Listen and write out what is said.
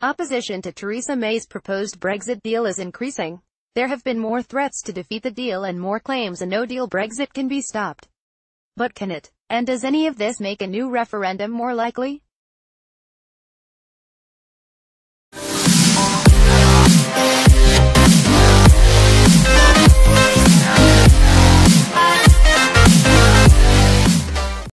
Opposition to Theresa May's proposed Brexit deal is increasing. There have been more threats to defeat the deal and more claims a no-deal Brexit can be stopped. But can it? And does any of this make a new referendum more likely?